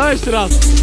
Nice Rast.